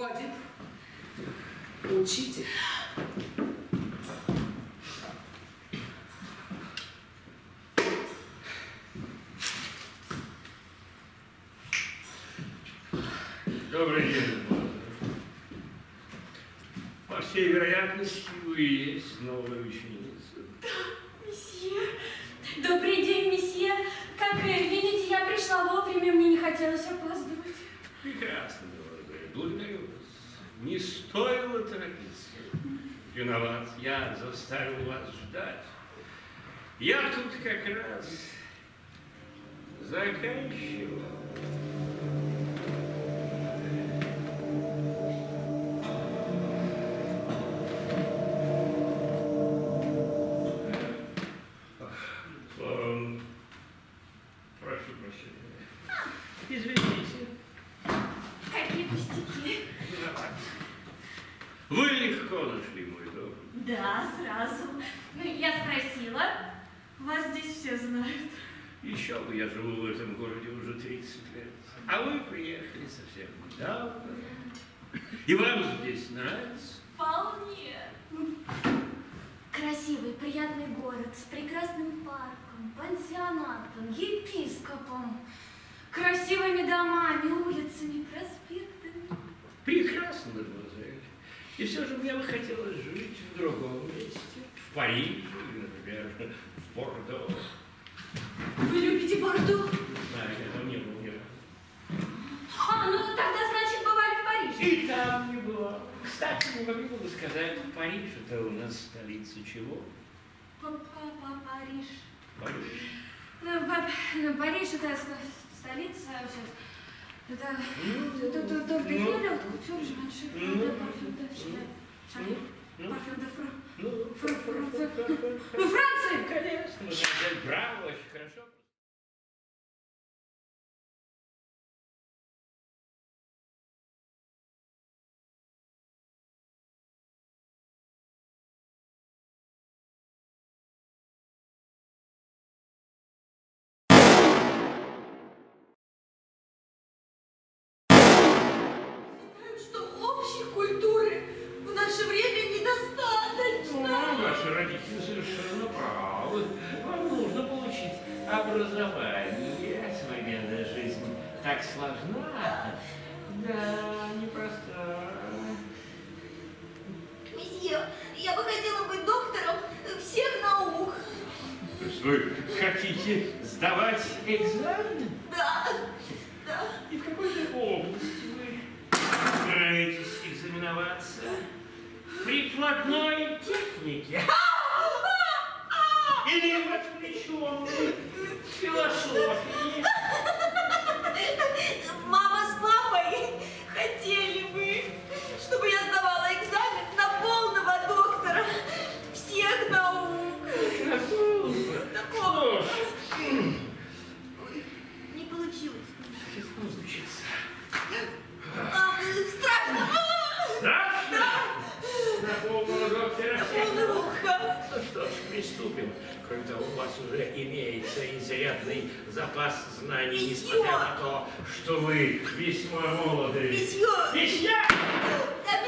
Входит учитель. Добрый день. По всей вероятности, вы и есть новая ученица. Месье. Добрый день, месье. Как видите, я пришла вовремя, мне не хотелось опаздывать. Прекрасно. Не стоило торопиться. Виноват, я заставил вас ждать. Я тут как раз заканчивал. Вы легко нашли мой дом. Да, сразу. Ну, я спросила. Вас здесь все знают. Еще бы, я живу в этом городе уже 30 лет. А вы приехали совсем недавно. И вам здесь нравится? Вполне. Красивый, приятный город с прекрасным парком, пансионатом, епископом, красивыми домами, улицами, проспектами. Прекрасно, мадемуазель. И все же мне бы хотелось жить в другом месте. В Париже, например, в Бордо. Вы любите Бордо? Знаю, я там не был ни разу. А, ну тогда, значит, бывали в Париже. И там не было. Кстати, не могли бы сказать, Париж это у нас столица чего? Па-па-па, Париж. Париж. Ну, па- ну, Париж это столица сейчас. Петля, вот кутюр, Живанши, ну, Прада, парфюм де Шанель, Шанель, ну, парфюм де Фра. Ну, Фра- Фра- Фра- Фра- Франция! Конечно, мадемуазель, браво, родители совершенно правы. Вам нужно получить образование. Современная жизнь так сложна. Да, непроста. Месье, я бы хотела быть доктором всех наук. То есть вы хотите сдавать экзамен? Да, да. И в какой же области вы собираетесь экзаменоваться? Прикладной технике? Или в отвлеченной несмотря на то, что вы весьма молоды. Месье. Месье! Месье!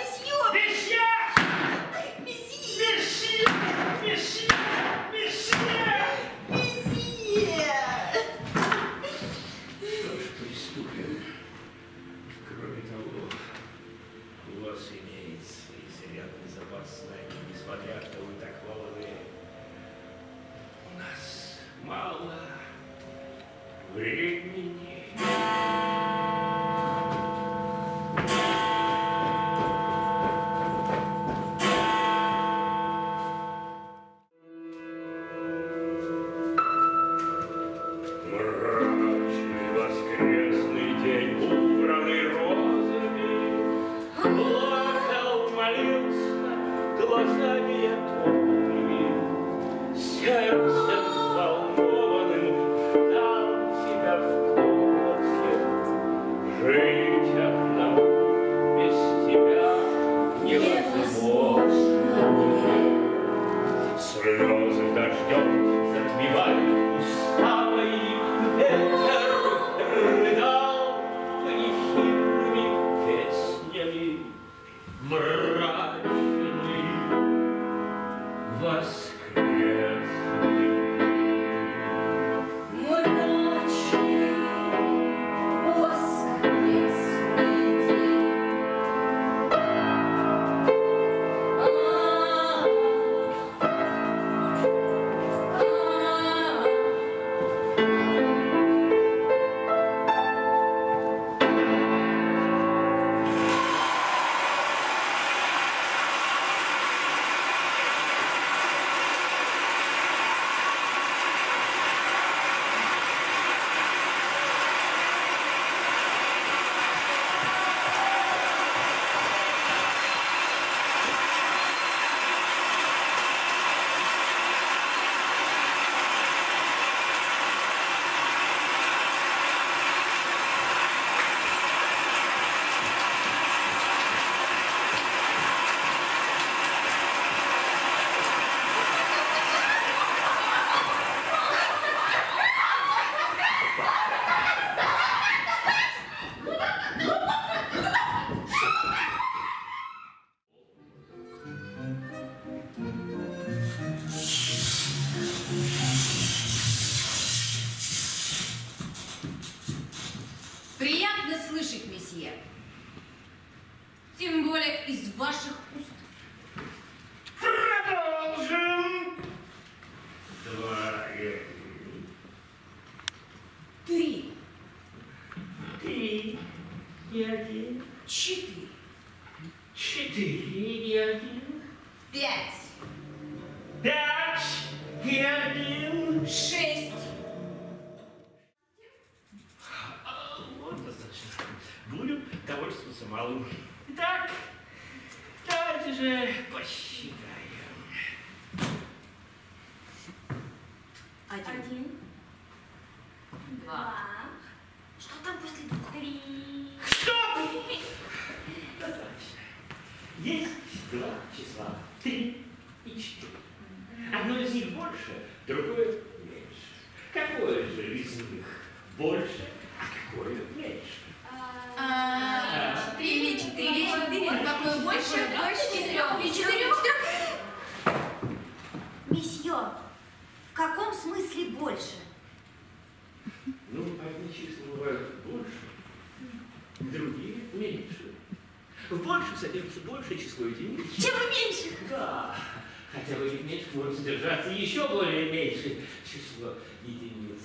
Более из ваших уст. Будем довольствоваться малым. Итак, давайте же посчитаем. Один, Два. два. Что там после двух? Три. Стоп! Достаточно. Есть два числа. Три и четыре. Одно из них больше, другое меньше. Какое же из них больше, а какое меньше? А, Три или четыре? Вот Какое больше? Больше четырех. И четырех? Месье, в каком смысле больше? Ну, одни числа бывают больше, другие меньше. В больших содержится большее число единиц. Чем меньше? Да, хотя в этих меньших может содержаться еще более меньшее число единиц.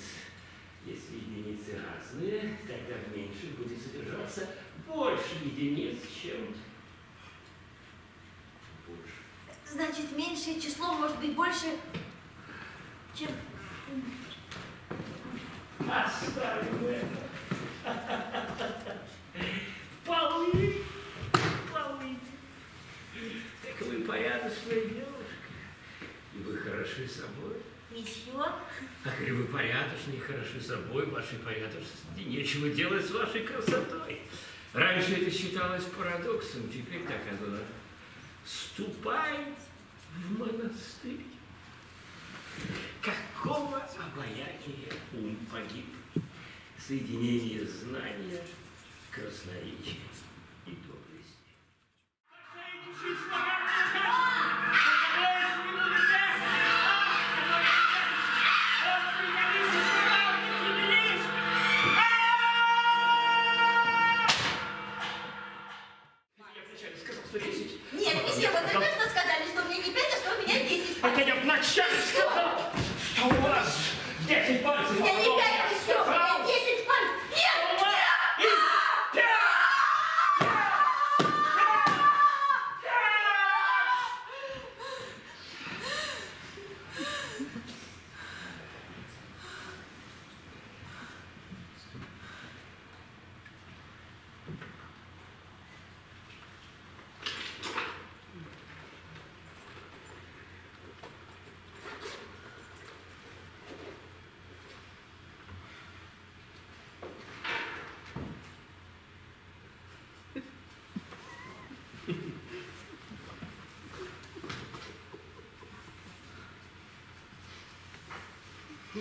Если единицы разные, тогда в меньших будет содержаться больше единиц, чем больше. Значит, меньшее число может быть больше, чем... Оставим это. Вполне, вполне. Так вы порядочная девушка, и вы хороши собой. Месье, А коли вы порядочны и хороши собой, вашей порядочности нечего делать с вашей красотой. Раньше это считалось парадоксом, теперь так оно. Ступай в монастырь. Какого обаяния ум погиб? Соединение знания, красноречия и доблести. сейчас сказал, что у вас 10 пальцев. Я не 5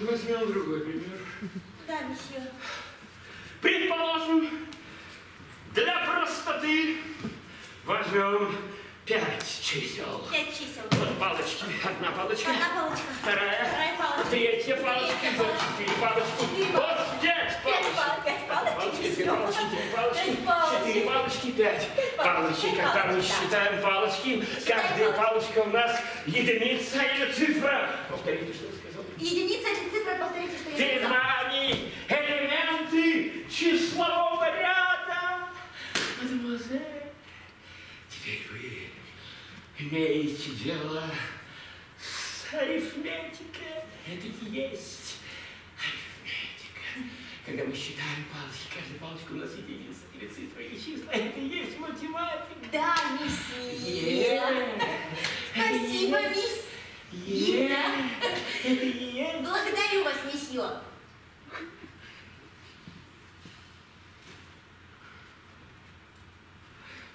Возьмем другой пример. Да, месье. Предположим, для простоты возьмем пять чисел. Пять чисел. Вот палочки. Одна палочка. Одна палочка. Вторая. Вторая палочка. Третья палочка. Третья Вот палочка. четыре палочки. Четыре Вот пять палочек. пять палочек, две палочки, Пять палочек. четыре палочки, пять палочек. Когда мы считаем палочки, каждая палочка у нас единица или цифра. Повторите, что я сказал. Единица или цифра, повторите, что я вами элементы числового ряда. Мадемуазель, теперь вы имеете дело с арифметикой. Это и есть арифметика. Когда мы считаем палочки, каждая палочка у нас единица или цифра или числа. Это и есть математика. Да, месье. Спасибо, месье. Е. Это и есть. Благодарю вас, месье.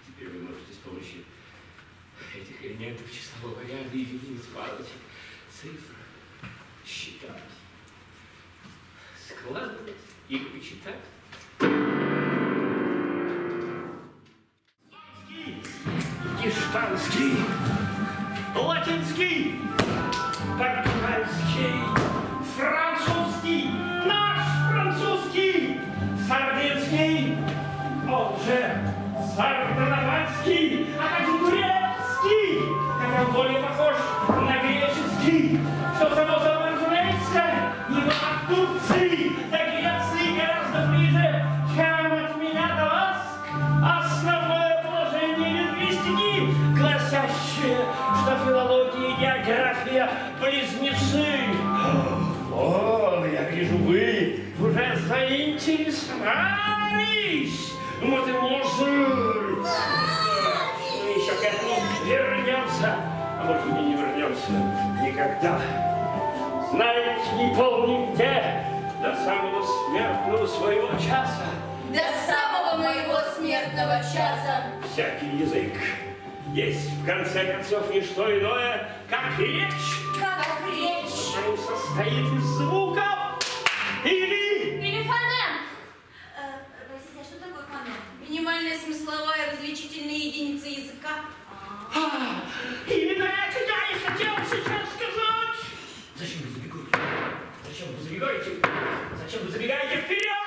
Теперь вы можете с помощью этих элементов числового ряда и единиц палочек, цифр считать, складывать и вычитать. Гештанский, латинский, back to Christ Jesus. Заинтересовались. Вот и может. Мы еще к этому вернемся. А может, мы не вернемся никогда. Знаете, не помним где до самого смертного своего часа. До самого моего смертного часа. Всякий язык есть, в конце концов, не что иное, как речь. Как речь. Он состоит из звуков. Или Минимальная смысловая различительная единица языка. А, именно это я и хотел сейчас сказать. Зачем вы забегаете? Зачем вы забегаете? Зачем вы забегаете вперед?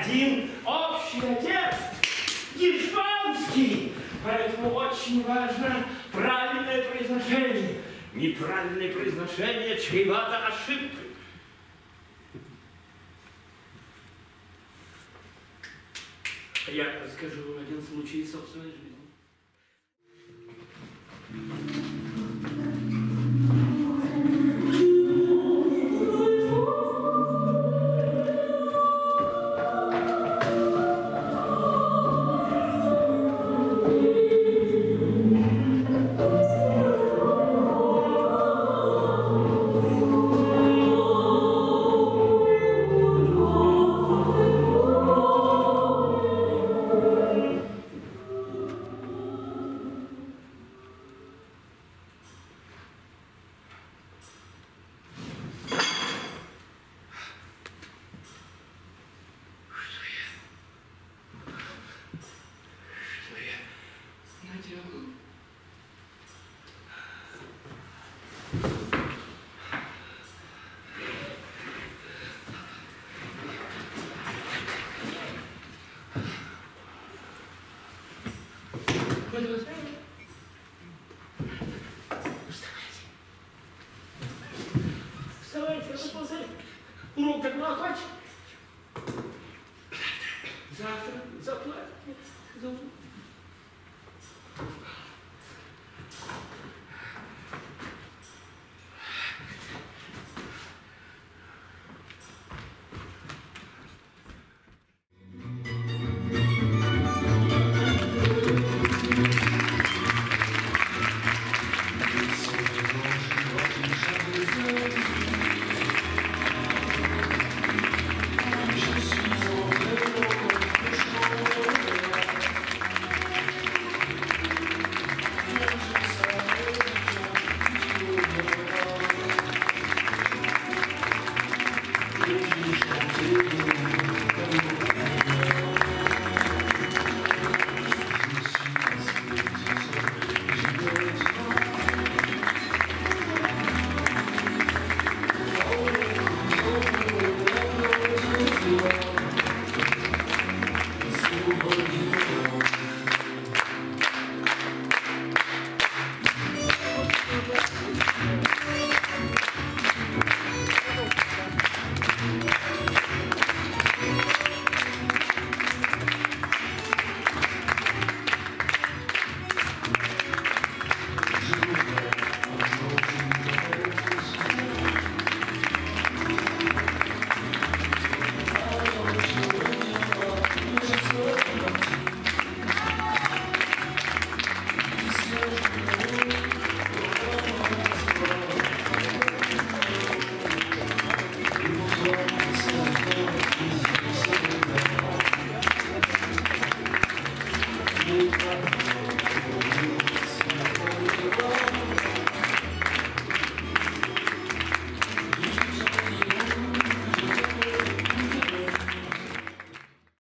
Один общий отец, испанский. Поэтому очень важно правильное произношение. Неправильное произношение чревато ошибкой. Я расскажу один случай из собственной жизни. Вставайте, выползайте. Урок так мало хватит. Завтра заплатите. За урок.